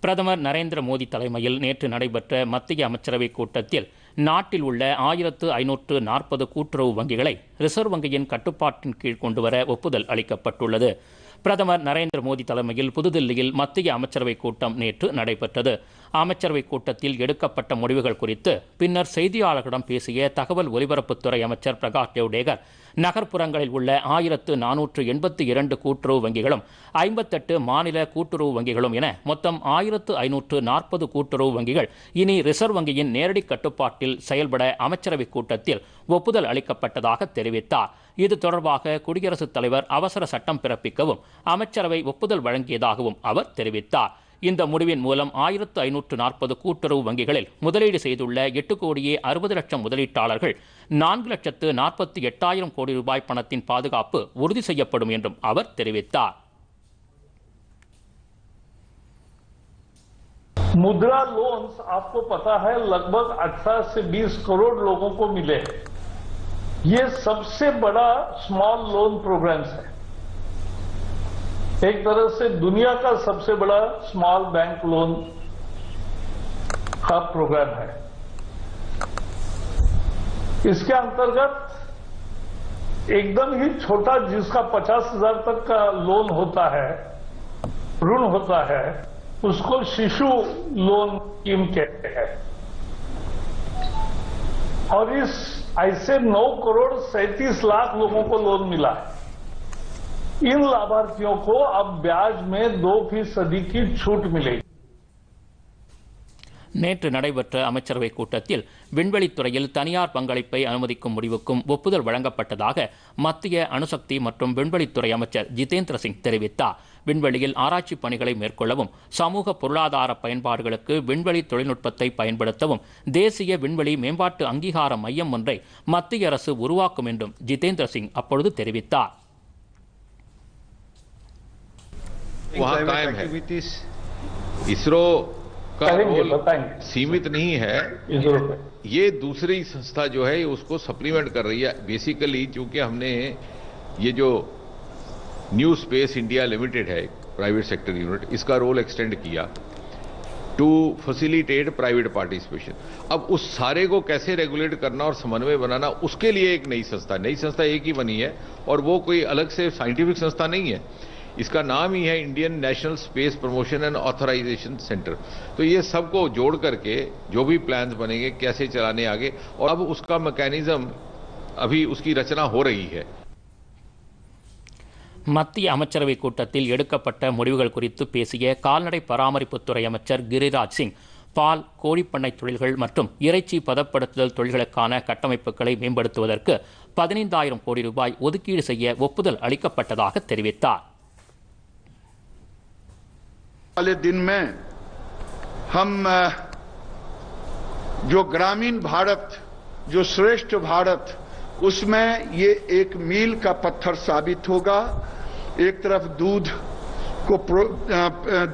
பிரதமர் நரேந்திர மோடி தலைமையில் நேற்று நடைபெற்ற மத்திய அமைச்சரவைக் கூட்டத்தில் நாட்டில் உள்ள ஆயிரத்து ஐநூற்று நாற்பது கூட்டுறவு வங்கிகளை ரிசர்வ் வங்கியின் கட்டுப்பாட்டின் கீழ் கொண்டுவர ஒப்புதல் அளிக்கப்பட்டுள்ளது. பிரதமர் நரேந்திர மோடி தலைமையில் புதுதில்லியில் மத்திய அமைச்சரவைக் கூட்டம் நேற்று நடைபெற்றது. அமைச்சரவைக் கூட்டத்தில் எடுக்கப்பட்ட முடிவுகள் குறித்து பின்னர் செய்தியாளர்களிடம் பேசிய தகவல் ஒலிபரப்புத்துறை அமைச்சர் பிரகாஷ் ஜவ்டேகர் நகர்ப்புறங்களில் உள்ள ஆயிரத்து நானூற்று எண்பத்தி இரண்டு கூட்டுறவு வங்கிகளும் ஐம்பத்தெட்டு மாநில கூட்டுறவு வங்கிகளும் என மொத்தம் ஆயிரத்து ஐநூற்று நாற்பது கூட்டுறவு வங்கிகள் இனி ரிசர்வ் வங்கியின் நேரடி கட்டுப்பாட்டில் செயல்பட அமைச்சரவைக் கூட்டத்தில் ஒப்புதல் அளிக்கப்பட்டதாக தெரிவித்தார். இது தொடர்பாக குடியரசுத் தலைவர் அவசர சட்டம் பிறப்பிக்கவும் அமைச்சரவை ஒப்புதல் வழங்கியதாகவும் அவர் தெரிவித்தார். இந்த முடிவின் மூலம் ஆயிரத்து ஐநூற்று நாற்பது கூட்டுறவு வங்கிகளில் முதலீடு செய்துள்ள எட்டு கோடியே அறுபது லட்சம் முதலீட்டாளர்கள் நான்கு லட்சத்து நாற்பத்தி எட்டாயிரம் கோடி ரூபாய் பணத்தின் பாதுகாப்பு உறுதி செய்யப்படும் என்றும் அவர் தெரிவித்தார் मुद्रा लोन्स आपको पता है लगभग 18 से 20 करोड़ लोगों को मिले ये सबसे बड़ा स्मॉल लोन प्रोग्राम है एक तरह से दुनिया का सबसे बड़ा स्मॉल बैंक लोन का प्रोग्राम है। इसके अंतर्गत एकदम ही छोटा जिसका पचास हज़ार तक का लोन होता है, ऋण होता है, उसको शिशु लोन स्कीम कहते हैं। और इस ऐसे 9 करोड़ सैंतीस लाख लोगों को लोन मिला है। इन लाभार्थियों को अब ब्याज में दो फीसदी की छूट मिलेगी நேற்று நடைபெற்ற அமைச்சரவைக் கூட்டத்தில் விண்வெளித்துறையில் தனியார் பங்களிப்பை அனுமதிக்கும் முடிவுக்கும் ஒப்புதல் வழங்கப்பட்டதாக மத்திய அணுசக்தி மற்றும் விண்வெளித்துறை அமைச்சர் ஜிதேந்திர சிங் தெரிவித்தார் விண்வெளியில் ஆராய்ச்சி பணிகளை மேற்கொள்ளவும் சமூக பொருளாதார பயன்பாடுகளுக்கு விண்வெளி தொழில்நுட்பத்தை பயன்படுத்தவும் தேசிய விண்வெளி மேம்பாட்டு அங்கீகார மையம் ஒன்றை மத்திய அரசு உருவாக்கும் என்றும் ஜிதேந்திர சிங் அப்பொழுது தெரிவித்தார் वहाँ कायम है। इसरो का रोल सीमित नहीं है। ये दूसरी संस्था जो है उसको सप्लीमेंट कर रही है। बेसिकली चूँकि हमने ये जो न्यू स्पेस इंडिया लिमिटेड है प्राइवेट सेक्टर यूनिट इसका रोल एक्सटेंड किया टू फैसिलिटेट प्राइवेट पार्टिसिपेशन अब उस सारे को कैसे रेगुलेट करना और समन्वय बनाना उसके लिए एक नई संस्था नई संस्था एक ही बनी है और वो कोई अलग से साइंटिफिक संस्था नहीं है। इसका नाम ही है Indian National Space Promotion and Authorization Centre तो ये सबको जोड़ करके जो भी प्लान्स बनेंगे कैसे चलाने आगे और अब उसका मैकेनिज्म अभी उसकी रचना हो रही है மத்திய அமைச்சரவைக் கூட்டத்தில் எடுக்கப்பட்ட முடிவுகள் குறித்து பேசிய கால்நடை பராமரிப்புத்துறை அமைச்சர் கிரிராஜ் சிங் பால் கோழிப்பண்ணை தொழில்கள் மற்றும் இறைச்சி பதப்படுத்துதல் தொழில்களுக்கான கட்டமைப்புகளை மேம்படுத்துவதற்கு பதினைந்தாயிரம் கோடி ரூபாய் ஒதுக்கீடு செய்ய ஒப்புதல் அளிக்கப்பட்டதாக தெரிவித்தார் वाले दिन में हम जो ग्रामीण भारत, जो श्रेष्ठ भारत, उसमें ये एक मील का पत्थर साबित होगा। एक तरफ़ दूध को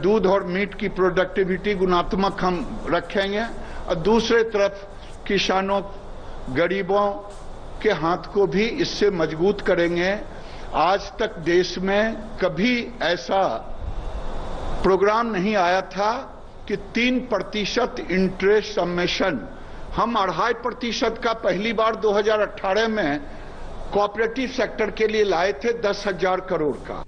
दूध और मीट की प्रोडक्टिविटी गुणात्मक हम रखेंगे और दूसरे तरफ़ किसानों, गरीबों के हाथ को भी इससे मज़बूत करेंगे। आज तक देश में कभी ऐसा प्रोग्राम नहीं आया था कि तीन प्रतिशत इंटरेस्ट सबमिशन हम अढ़ाई प्रतिशत का पहली बार 2018 में कोऑपरेटिव सेक्टर के लिए लाए थे दस हजार करोड़ का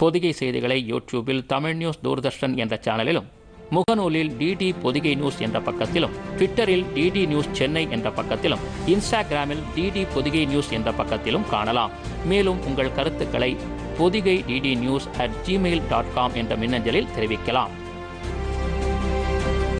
பொதிகை செய்திகளை யூடியூபில் தமிழ் நியூஸ் தூர்தர்ஷன் என்ற சேனலிலும் முகநூலில் டிடி பொதிகை நியூஸ் என்ற பக்கத்திலும் ட்விட்டரில் டிடி நியூஸ் சென்னை என்ற பக்கத்திலும் இன்ஸ்டாகிராமில் டிடி பொதிகை நியூஸ் என்ற பக்கத்திலும் காணலாம் மேலும் உங்கள் கருத்துக்களை Podhigai DD news at Gmail dot com என்ற மின்னஞ்சலில் தெரிவிக்கலாம்.